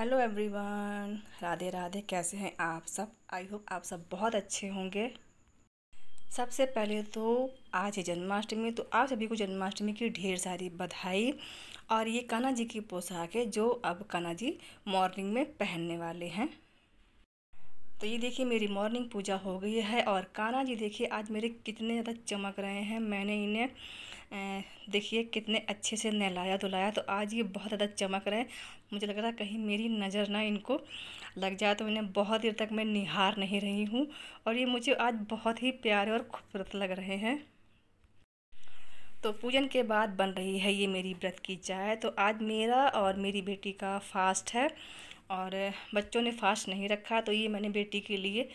Hello everyone Radhe Radhe, कैसे हैं आप सब? आई होप आप सब बहुत अच्छे होंगे। सबसे पहले तो आज है जन्माष्टमी तो आप सभी को जन्माष्टमी की ढेर सारी बधाई और ये कान्हा जी की पोशाक है, जो अब कान्हा जी मॉर्निंग में पहनने वाले हैं। तो ये देखिए, मेरी मॉर्निंग पूजा हो गई है और कान्हा जी देखिए आज मेरे कितने ज़्यादा चमक रहे हैं। मैंने इन्हें देखिए कितने अच्छे से नहलाया धुलाया तो आज ये बहुत ज़्यादा चमक रहे हैं। मुझे लग रहा कहीं मेरी नज़र ना इनको लग जाए तो इन्हें बहुत देर तक मैं निहार नहीं रही हूँ, और ये मुझे आज बहुत ही प्यारे और खूबसूरत लग रहे हैं। तो पूजन के बाद बन रही है ये मेरी व्रत की चाय। तो आज मेरा और मेरी बेटी का फास्ट है, और बच्चों ने फास्ट नहीं रखा तो ये मैंने बेटी के लिए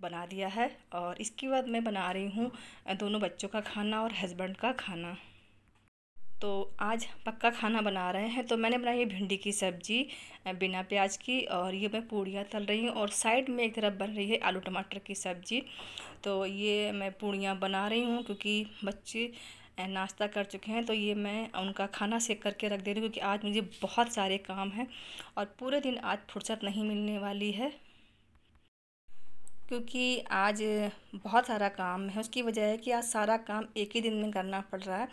बना दिया है और इसके बाद मैं बना रही हूँ दोनों बच्चों का खाना और हस्बैंड का खाना। तो आज पक्का खाना बना रहे हैं। तो मैंने बनाई है भिंडी की सब्ज़ी बिना प्याज की और ये मैं पूड़ियाँ तल रही हूँ और साइड में एक तरफ़ बन रही है आलू टमाटर की सब्ज़ी। तो ये मैं पूड़ियाँ बना रही हूँ क्योंकि बच्चे नाश्ता कर चुके हैं। तो ये मैं उनका खाना सेक करके रख दे रही हूँ क्योंकि आज मुझे बहुत सारे काम हैं और पूरे दिन आज फुर्सत नहीं मिलने वाली है। क्योंकि आज बहुत सारा काम है। उसकी वजह है कि आज सारा काम एक ही दिन में करना पड़ रहा है।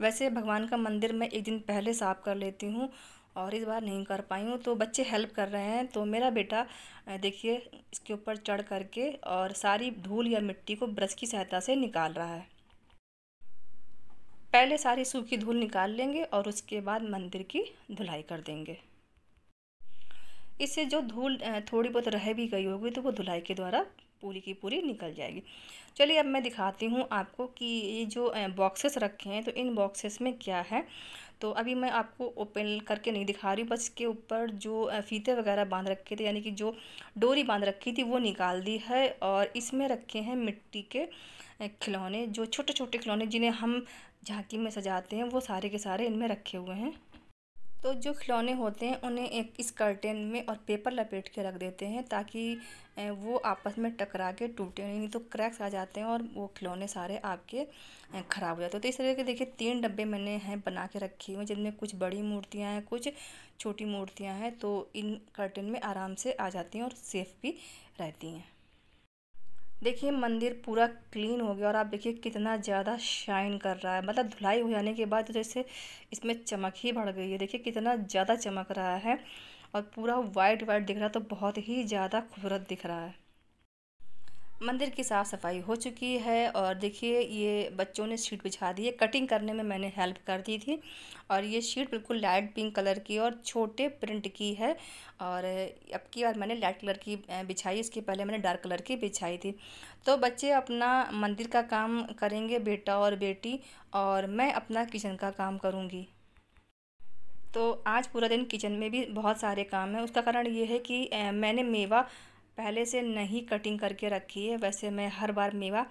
वैसे भगवान का मंदिर मैं एक दिन पहले साफ़ कर लेती हूँ और इस बार नहीं कर पाई हूँ। तो बच्चे हेल्प कर रहे हैं। तो मेरा बेटा देखिए, इसके ऊपर चढ़ करके और सारी धूल या मिट्टी को ब्रश की सहायता से निकाल रहा है। पहले सारी सूखी धूल निकाल लेंगे और उसके बाद मंदिर की धुलाई कर देंगे। इससे जो धूल थोड़ी बहुत रह भी गई होगी तो वो धुलाई के द्वारा पूरी की पूरी निकल जाएगी। चलिए अब मैं दिखाती हूँ आपको कि ये जो बॉक्सेस रखे हैं तो इन बॉक्सेस में क्या है। तो अभी मैं आपको ओपन करके नहीं दिखा रही बस के ऊपर जो फीते वगैरह बाँध रखे थे, यानी कि जो डोरी बाँध रखी थी, वो निकाल दी है और इसमें रखे हैं मिट्टी के खिलौने, जो छोटे छोटे खिलौने जिन्हें हम झांकी में सजाते हैं, वो सारे के सारे इनमें रखे हुए हैं। तो जो खिलौने होते हैं, उन्हें एक इस कर्टेन में और पेपर लपेट के रख देते हैं ताकि वो आपस में टकरा के टूटे नहीं तो क्रैक्स आ जाते हैं और वो खिलौने सारे आपके ख़राब हो जाते हैं। तो इस तरह के देखिए, तीन डब्बे मैंने हैं बना के रखी हुई जिनमें कुछ बड़ी मूर्तियाँ हैं, कुछ छोटी मूर्तियाँ हैं तो इन कर्टेन में आराम से आ जाती हैं और सेफ़ भी रहती हैं। देखिए, मंदिर पूरा क्लीन हो गया और आप देखिए कितना ज़्यादा शाइन कर रहा है। मतलब धुलाई हो जाने के बाद तो जैसे इसमें चमक ही बढ़ गई है। देखिए, कितना ज़्यादा चमक रहा है और पूरा वाइट वाइट दिख रहा है तो बहुत ही ज़्यादा खूबसूरत दिख रहा है। मंदिर की साफ़ सफ़ाई हो चुकी है और देखिए ये बच्चों ने शीट बिछा दी है। कटिंग करने में मैंने हेल्प कर दी थी और ये शीट बिल्कुल लाइट पिंक कलर की और छोटे प्रिंट की है और अब की बार मैंने लाइट कलर की बिछाई, इसके पहले मैंने डार्क कलर की बिछाई थी। तो बच्चे अपना मंदिर का काम करेंगे बेटा और बेटी और मैं अपना किचन का काम करूँगी। तो आज पूरा दिन किचन में भी बहुत सारे काम हैं। उसका कारण ये है कि मैंने मेवा पहले से नहीं कटिंग करके रखी है। वैसे मैं हर बार मेवा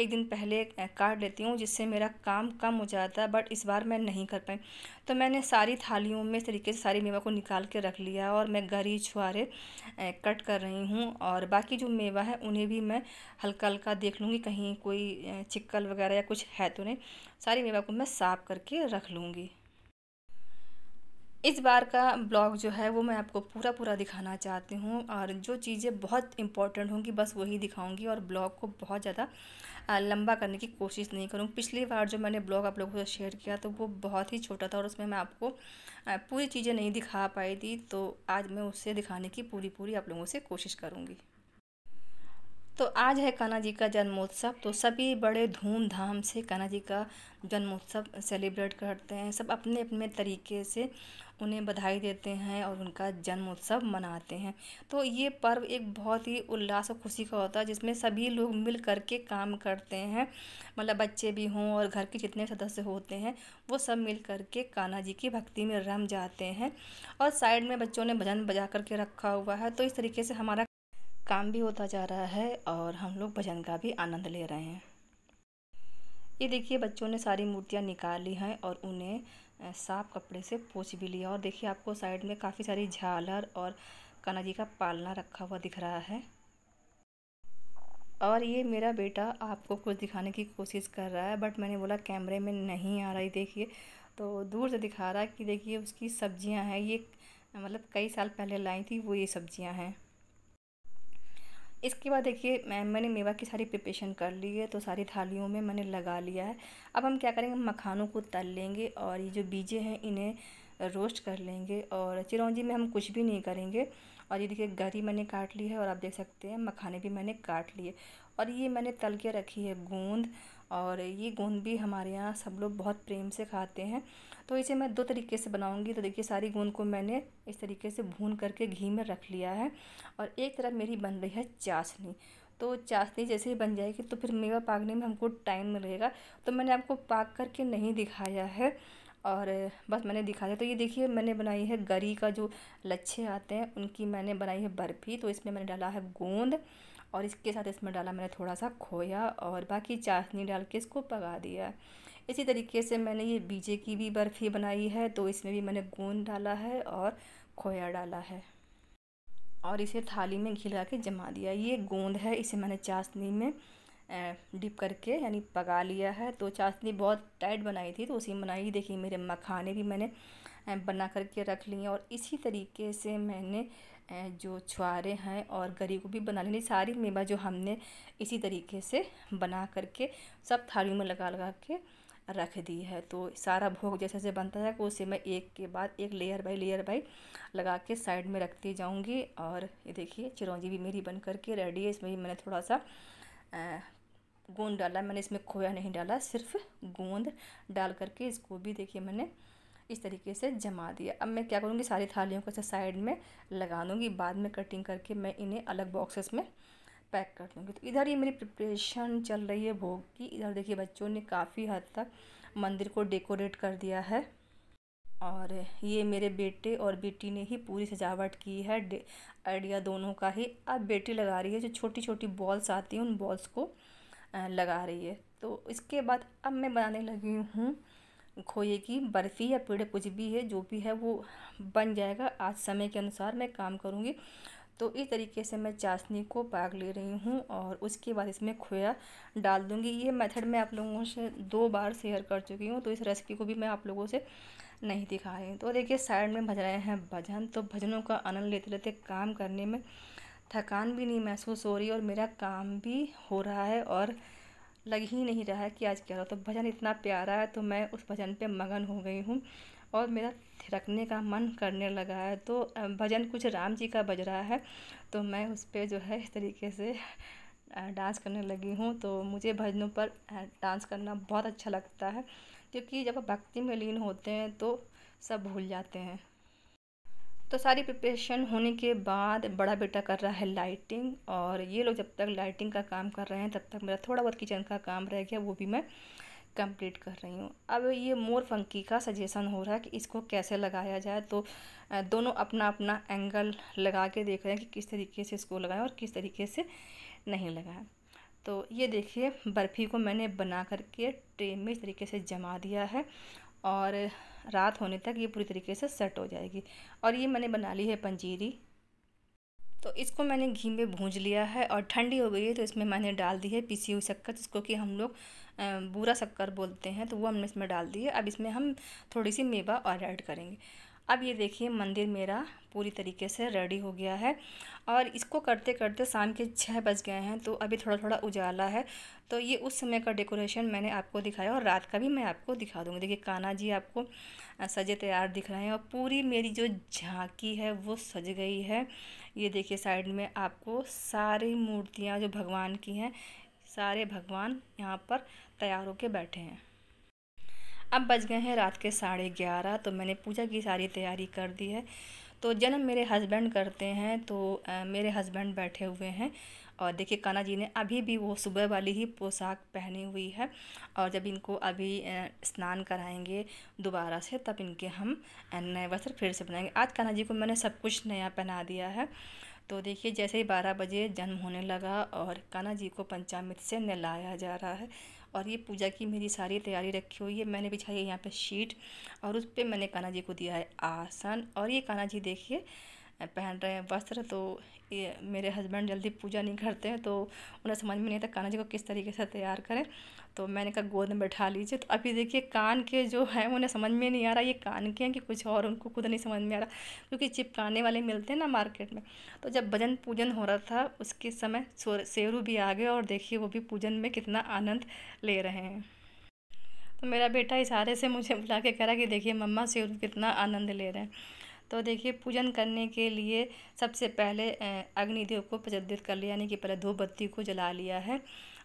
एक दिन पहले काट लेती हूँ जिससे मेरा काम कम हो जाता है बट इस बार मैं नहीं कर पाई। तो मैंने सारी थालियों में इस तरीके से सारी मेवा को निकाल के रख लिया और मैं गरी छुआरे कट कर रही हूँ और बाकी जो मेवा है उन्हें भी मैं हल्का हल्का देख लूँगी। कहीं कोई चिक्कल वगैरह या कुछ है तो नहीं, सारी मेवा को मैं साफ़ करके रख लूँगी। इस बार का ब्लॉग जो है वो मैं आपको पूरा पूरा दिखाना चाहती हूँ और जो चीज़ें बहुत इंपॉर्टेंट होंगी बस वही दिखाऊँगी और ब्लॉग को बहुत ज़्यादा लंबा करने की कोशिश नहीं करूँ। पिछली बार जो मैंने ब्लॉग आप लोगों से शेयर किया तो वो बहुत ही छोटा था और उसमें मैं आपको पूरी चीज़ें नहीं दिखा पाई थी तो आज मैं उससे दिखाने की पूरी पूरी आप लोगों से कोशिश करूँगी। तो आज है कान्हा जी का जन्मोत्सव तो सभी बड़े धूमधाम से कान्हा जी का जन्मोत्सव सेलिब्रेट करते हैं। सब अपने अपने तरीके से उन्हें बधाई देते हैं और उनका जन्मोत्सव मनाते हैं। तो ये पर्व एक बहुत ही उल्लास और खुशी का होता है, जिसमें सभी लोग मिल कर के काम करते हैं। मतलब बच्चे भी हों और घर के जितने सदस्य होते हैं, वो सब मिल कर के कान्हा जी की भक्ति में रम जाते हैं। और साइड में बच्चों ने भजन बजा करके रखा हुआ है तो इस तरीके से हमारा काम भी होता जा रहा है और हम लोग भजन का भी आनंद ले रहे हैं। ये देखिए, बच्चों ने सारी मूर्तियाँ निकाल ली हैं और उन्हें साफ़ कपड़े से पोछ भी लिया। और देखिए, आपको साइड में काफ़ी सारी झालर और कान्हा जी का पालना रखा हुआ दिख रहा है। और ये मेरा बेटा आपको कुछ दिखाने की कोशिश कर रहा है, बट मैंने बोला कैमरे में नहीं आ रही देखिए। तो दूर से दिखा रहा है कि देखिए, उसकी सब्ज़ियाँ हैं। ये मतलब कई साल पहले लाई थी, वो ये सब्ज़ियाँ हैं। इसके बाद देखिए, मैं, मैंने मेवा की सारी प्रिपरेशन कर ली है तो सारी थालियों में मैंने लगा लिया है। अब हम क्या करेंगे, मखानों को तल लेंगे और ये जो बीजे हैं, इन्हें रोस्ट कर लेंगे और चिरौंजी में हम कुछ भी नहीं करेंगे। और ये देखिए, गरी मैंने काट ली है और आप देख सकते हैं, मखाने भी मैंने काट लिए। और ये मैंने तल के रखी है गूंद और ये गूंद भी हमारे यहाँ सब लोग बहुत प्रेम से खाते हैं। तो इसे मैं दो तरीके से बनाऊँगी। तो देखिए, सारी गूंद को मैंने इस तरीके से भून करके घी में रख लिया है और एक तरफ़ मेरी बन रही है चाशनी। तो चाशनी जैसे ही बन जाएगी तो फिर मेवा पाकने में हमको टाइम मिलेगा। तो मैंने आपको पाक करके नहीं दिखाया है और बस मैंने दिखाया तो ये देखिए, मैंने बनाई है गरी का जो लच्छे आते हैं, उनकी मैंने बनाई है बर्फ़ी। तो इसमें मैंने डाला है गोंद और इसके साथ इसमें डाला मैंने थोड़ा सा खोया और बाकी चाशनी डाल के इसको पका दिया। इसी तरीके से मैंने ये बीजे की भी बर्फ़ी बनाई है तो इसमें भी मैंने गोंद डाला है और खोया डाला है। और इसे थाली में घी लगा के जमा दिया। ये गोंद है, इसे मैंने चाशनी में डिप करके यानी पका लिया है। तो चाशनी बहुत टाइट बनाई थी तो उसी बनाई। देखिए, मेरे मखाने भी मैंने बना करके रख लिए और इसी तरीके से मैंने जो छुआरे हैं और गरी को भी बना लेनी। सारी मेवा जो हमने इसी तरीके से बना करके सब थालियों में लगा लगा के रख दी है। तो सारा भोग जैसे जैसे बनता है उसे मैं एक के बाद एक लेयर बाई लेयर बाई लगा के साइड में रखती जाऊँगी। और ये देखिए, चिरौंजी भी मेरी बन करके रेडी है। इसमें भी मैंने थोड़ा सा गोंद डाला। मैंने इसमें खोया नहीं डाला, सिर्फ़ गोंद डाल करके इसको भी देखिए मैंने इस तरीके से जमा दिया। अब मैं क्या करूँगी, सारी थालियों को ऐसे साइड में लगा दूँगी। बाद में कटिंग करके मैं इन्हें अलग बॉक्सेस में पैक कर दूँगी। तो इधर ये मेरी प्रिपरेशन चल रही है भोग की। इधर देखिए बच्चों ने काफ़ी हद तक मंदिर को डेकोरेट कर दिया है। और ये मेरे बेटे और बेटी ने ही पूरी सजावट की है। आइडिया दोनों का ही। अब बेटी लगा रही है, जो छोटी छोटी बॉल्स आती हैं, उन बॉल्स को लगा रही है। तो इसके बाद अब मैं बनाने लगी हूँ खोए की बर्फ़ी या पेड़ कुछ भी है, जो भी है, वो बन जाएगा। आज समय के अनुसार मैं काम करूँगी। तो इस तरीके से मैं चाशनी को पाक ले रही हूँ और उसके बाद इसमें खोया डाल दूँगी। ये मेथड मैं आप लोगों से दो बार शेयर कर चुकी हूँ तो इस रेसिपी को भी मैं आप लोगों से नहीं दिखा रही तो देखिए, साइड में भज रहे हैं भजन तो भजनों का आनंद लेते लेते काम करने में थकान भी नहीं महसूस हो रही और मेरा काम भी हो रहा है और लग ही नहीं रहा है कि आज क्या रहा तो भजन इतना प्यारा है तो मैं उस भजन पे मगन हो गई हूँ। और मेरा थिरकने का मन करने लगा है। तो भजन कुछ राम जी का बज रहा है तो मैं उस पर जो है इस तरीके से डांस करने लगी हूँ। तो मुझे भजनों पर डांस करना बहुत अच्छा लगता है, क्योंकि जब भक्ति में लीन होते हैं तो सब भूल जाते हैं। तो सारी प्रिपरेशन होने के बाद बड़ा बेटा कर रहा है लाइटिंग, और ये लोग जब तक लाइटिंग का काम कर रहे हैं, तब तक मेरा थोड़ा बहुत किचन का काम रह गया, वो भी मैं कंप्लीट कर रही हूँ। अब ये मोर फंकी का सजेशन हो रहा है कि इसको कैसे लगाया जाए। तो दोनों अपना अपना एंगल लगा के देख रहे हैं कि किस तरीके से इसको लगाएँ और किस तरीके से नहीं लगाएँ। तो ये देखिए, बर्फ़ी को मैंने बना करके ट्रे में इस तरीके से जमा दिया है और रात होने तक ये पूरी तरीके से सेट हो जाएगी। और ये मैंने बना ली है पंजीरी। तो इसको मैंने घी में भूंज लिया है और ठंडी हो गई है तो इसमें मैंने डाल दी है पीसी हुई शक्कर, जिसको कि हम लोग बूरा शक्कर बोलते हैं तो वो हमने इसमें डाल दी है। अब इसमें हम थोड़ी सी मेवा और ऐड करेंगे। अब ये देखिए मंदिर मेरा पूरी तरीके से रेडी हो गया है और इसको करते करते शाम के छः बज गए हैं तो अभी थोड़ा थोड़ा उजाला है। तो ये उस समय का डेकोरेशन मैंने आपको दिखाया और रात का भी मैं आपको दिखा दूँगी। देखिए कान्हा जी आपको सजे तैयार दिख रहे हैं और पूरी मेरी जो झांकी है वो सज गई है। ये देखिए साइड में आपको सारी मूर्तियाँ जो भगवान की हैं, सारे भगवान यहाँ पर तैयार होकर बैठे हैं। अब बज गए हैं रात के साढ़े ग्यारह तो मैंने पूजा की सारी तैयारी कर दी है। तो जन्म मेरे हस्बैंड करते हैं तो आ, मेरे हस्बैंड बैठे हुए हैं। और देखिए काना जी ने अभी भी वो सुबह वाली ही पोशाक पहनी हुई है। और जब इनको अभी स्नान कराएँगे दोबारा से तब इनके हम नए वस्त्र फिर से बनाएँगे। आज काना जी को मैंने सब कुछ नया पहना दिया है। तो देखिए जैसे ही बारह बजे जन्म होने लगा और काना जी को पंचामृत से नहलाया जा रहा है और ये पूजा की मेरी सारी तैयारी रखी हुई है। मैंने बिछाई है यहाँ पे शीट और उस पर मैंने कान्हा जी को दिया है आसन। और ये काना जी देखिए, पहन रहे हैं वस्त्र तो ये मेरे हस्बैंड जल्दी पूजा नहीं करते हैं तो उन्हें समझ में नहीं आता काना जी को किस तरीके से तैयार करें। तो मैंने कहा, गोद में बैठा लीजिए। तो अभी देखिए, कान के जो हैं, उन्हें समझ में नहीं आ रहा, ये कान के हैं कि कुछ और, उनको खुद नहीं समझ में आ रहा, क्योंकि चिपकाने वाले मिलते हैं ना मार्केट में। तो जब भजन पूजन हो रहा था, उसके समय शेरू भी आ गए और देखिए, वो भी पूजन में कितना आनंद ले रहे हैं। तो मेरा बेटा इशारे से मुझे बुला के कह रहा कि, देखिए, मम्मा शेरू कितना आनंद ले रहे हैं। तो देखिए, पूजन करने के लिए सबसे पहले अग्निदेव को प्रज्वलित कर लिया, यानी कि पहले धूप बत्ती को जला लिया है।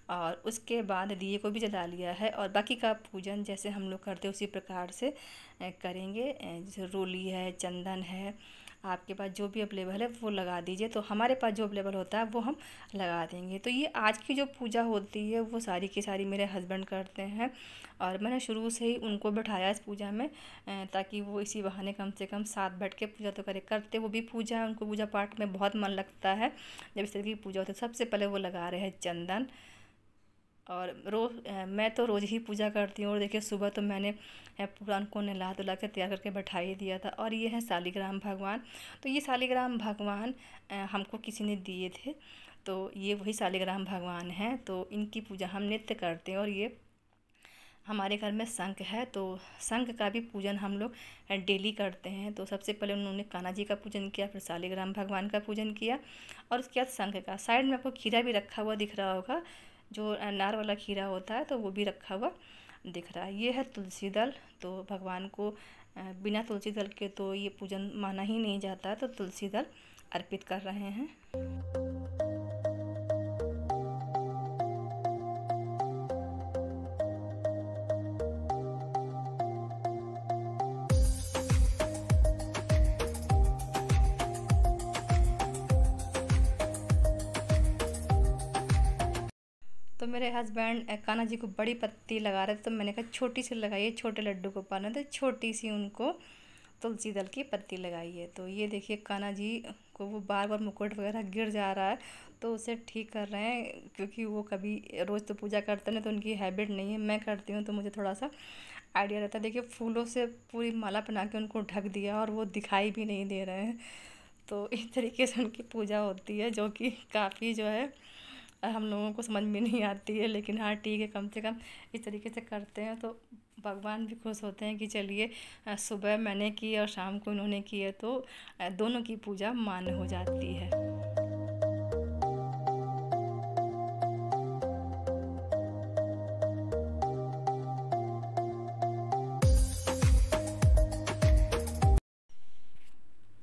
और उसके बाद दिए को भी जला लिया है और बाकी का पूजन जैसे हम लोग करते उसी प्रकार से करेंगे। जैसे रोली है, चंदन है, आपके पास जो भी अवेलेबल है, वो लगा दीजिए। तो हमारे पास जो अवेलेबल होता है, वो हम लगा देंगे। तो ये आज की जो पूजा होती है, वो सारी की सारी मेरे हस्बैंड करते हैं और मैंने शुरू से ही उनको बैठाया इस पूजा में ताकि वो इसी बहाने कम से कम साथ बैठ के पूजा तो करे। करते वो भी पूजा है, उनको पूजा पाठ में बहुत मन लगता है। जब इस तरह की पूजा होती है, सबसे पहले वो लगा रहे हैं चंदन। और रोज़ मैं तो रोज़ ही पूजा करती हूँ और देखिए सुबह तो मैंने पुरान को नहला धुला के तैयार करके बैठा ही दिया था और ये है शालिग्राम भगवान। तो ये शालिग्राम भगवान हमको किसी ने दिए थे तो ये वही शालिग्राम भगवान हैं। तो इनकी पूजा हम नित्य करते हैं और ये हमारे घर में शंख है तो शंख का भी पूजन हम लोग डेली करते हैं। तो सबसे पहले उन्होंने कान्हा जी का पूजन किया, फिर शालिग्राम भगवान का पूजन किया और उसके बाद शंख का। साइड में आपको खीरा भी रखा हुआ दिख रहा होगा जो अनार वाला खीरा होता है तो वो भी रखा हुआ दिख रहा है। ये है तुलसी दल। तो भगवान को बिना तुलसी दल के तो ये पूजन माना ही नहीं जाता। तो तुलसी दल अर्पित कर रहे हैं। तो मेरे हस्बैंड कान्हा जी को बड़ी पत्ती लगा रहे थे तो मैंने कहा, छोटी सी लगाइए, छोटे लड्डू को पाना तो छोटी सी उनको तुलसी दल की पत्ती लगाई है। तो ये देखिए, कान्हा जी को वो बार बार मुकुट वगैरह गिर जा रहा है तो उसे ठीक कर रहे हैं, क्योंकि वो कभी रोज़ तो पूजा करते हैं तो उनकी हैबिट नहीं है। मैं करती हूँ तो मुझे थोड़ा सा आइडिया रहता है। देखिए, फूलों से पूरी माला बना के उनको ढक दिया और वो दिखाई भी नहीं दे रहे हैं। तो इस तरीके से उनकी पूजा होती है, जो कि काफ़ी जो है हम लोगों को समझ में नहीं आती है, लेकिन हाँ ठीक है, कम से कम इस तरीके से करते हैं। तो भगवान भी खुश होते हैं कि चलिए सुबह मैंने की और शाम को इन्होंने की है तो दोनों की पूजा मान्य हो जाती है।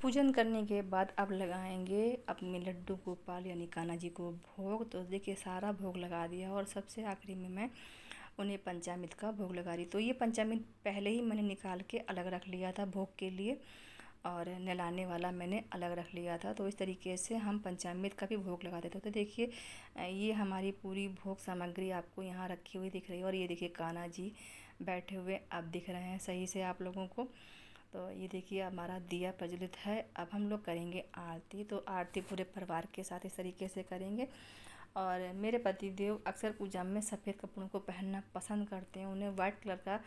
पूजन करने के बाद अब लगाएँगे अपने लड्डू गोपाल यानी कान्हा जी को भोग। तो देखिए, सारा भोग लगा दिया और सबसे आखिरी में मैं उन्हें पंचामृत का भोग लगा रही तो ये पंचामृत पहले ही मैंने निकाल के अलग रख लिया था भोग के लिए और नहलाने वाला मैंने अलग रख लिया था। तो इस तरीके से हम पंचामृत का भी भोग लगा देते तो देखिए, ये हमारी पूरी भोग सामग्री आपको यहाँ रखी हुई दिख रही है और ये देखिए, कान्हा जी बैठे हुए अब दिख रहे हैं। सही से आप लोगों को तो ये देखिए, हमारा दिया प्रज्वलित है। अब हम लोग करेंगे आरती। तो आरती पूरे परिवार के साथ इस तरीके से करेंगे। और मेरे पति देव अक्सर पूजा में सफ़ेद कपड़ों को पहनना पसंद करते हैं। उन्हें वाइट कलर का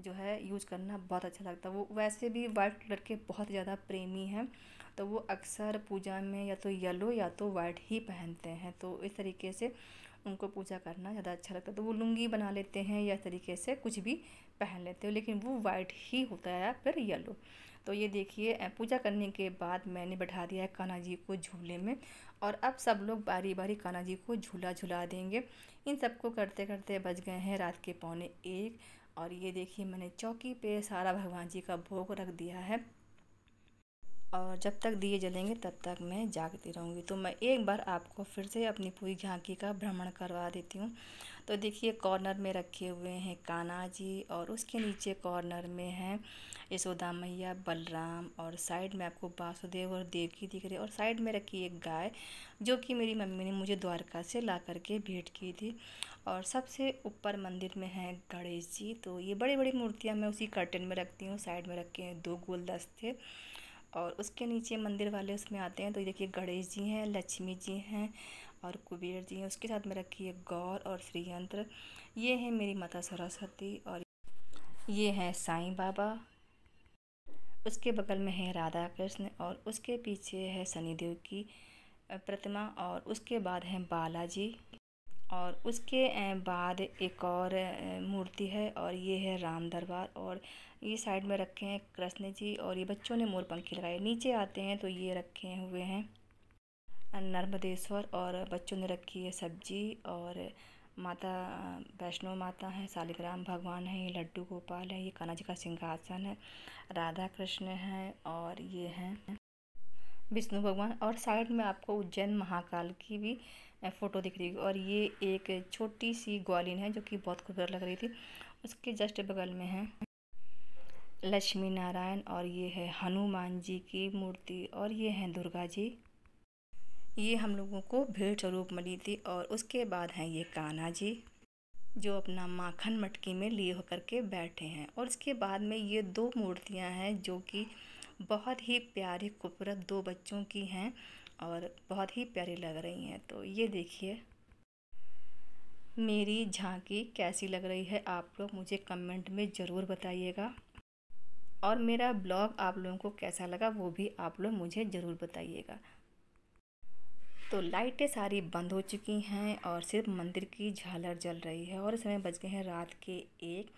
जो है यूज़ करना बहुत अच्छा लगता है। वो वैसे भी वाइट कलर के बहुत ज़्यादा प्रेमी हैं। तो वो अक्सर पूजा में या तो येलो या तो वाइट ही पहनते हैं। तो इस तरीके से उनको पूजा करना ज़्यादा अच्छा लगता है। तो वो लुंगी बना लेते हैं या तरीके से कुछ भी पहन लेते हो, लेकिन वो वाइट ही होता है फिर येलो तो ये देखिए पूजा करने के बाद मैंने बैठा दिया है कान्हा जी को झूले में और अब सब लोग बारी बारी कान्हा जी को झूला झूला देंगे। इन सबको करते करते बज गए हैं रात के पौने एक और ये देखिए, मैंने चौकी पे सारा भगवान जी का भोग रख दिया है। और जब तक दिए जलेंगे, तब तक मैं जागती रहूँगी। तो मैं एक बार आपको फिर से अपनी पूरी झांकी का भ्रमण करवा देती हूँ। तो देखिए, कॉर्नर में रखे हुए हैं कान्हा जी और उसके नीचे कॉर्नर में है यशोदा मैया, बलराम और साइड में आपको वासुदेव और देवकी दिख रही है। और साइड में रखी एक गाय जो कि मेरी मम्मी ने मुझे द्वारका से ला करके भेंट की थी। और सबसे ऊपर मंदिर में है गणेश जी। तो ये बड़ी बड़ी मूर्तियाँ मैं उसी कर्टन में रखती हूँ। साइड में रखे हैं दो गुलदस्ते। और उसके नीचे मंदिर वाले उसमें आते हैं। तो देखिए गणेश जी हैं, लक्ष्मी जी हैं और कुबेर जी हैं। उसके साथ में रखी है गौर और श्रीयंत्र। ये है मेरी माता सरस्वती और ये हैं साईं बाबा। उसके बगल में है राधा कृष्ण और उसके पीछे है शनिदेव की प्रतिमा और उसके बाद है बालाजी। और उसके बाद एक और मूर्ति है और ये है राम दरबार और ये साइड में रखे हैं कृष्ण जी और ये बच्चों ने मोर पंखी लगाए। नीचे आते हैं तो ये रखे हुए हैं नर्मदेश्वर और बच्चों ने रखी है सब्ज़ी और माता, वैष्णो माता हैं, शालिग्राम भगवान है, ये लड्डू गोपाल है, ये कान्हा जी का सिंहासन है, राधा कृष्ण है और ये हैं विष्णु भगवान और साइड में आपको उज्जैन महाकाल की भी फ़ोटो दिख रही है और ये एक छोटी सी ग्वालिन है जो कि बहुत खूबसूरत लग रही थी। उसके जस्ट बगल में है लक्ष्मी नारायण और ये है हनुमान जी की मूर्ति और ये हैं दुर्गा जी। ये हम लोगों को भेंट स्वरूप मिली थी और उसके बाद हैं ये कान्हा जी, जो अपना माखन मटकी में लिए होकर के बैठे हैं। और उसके बाद में ये दो मूर्तियाँ हैं जो कि बहुत ही प्यारी, खूबसूरत दो बच्चों की हैं और बहुत ही प्यारी लग रही हैं। तो ये देखिए। मेरी झांकी कैसी लग रही है आप लोग मुझे कमेंट में ज़रूर बताइएगा। और मेरा ब्लॉग आप लोगों को कैसा लगा वो भी आप लोग मुझे ज़रूर बताइएगा। तो लाइटें सारी बंद हो चुकी हैं और सिर्फ़ मंदिर की झालर जल रही है और समय बज गए हैं रात के एक।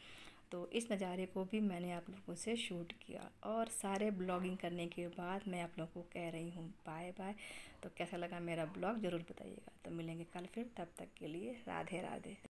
तो इस नज़ारे को भी मैंने आप लोगों से शूट किया और सारे ब्लॉगिंग करने के बाद मैं आप लोगों को कह रही हूँ बाय बाय। तो कैसा लगा मेरा ब्लॉग? ज़रूर बताइएगा। तो मिलेंगे कल फिर, तब तक के लिए राधे राधे।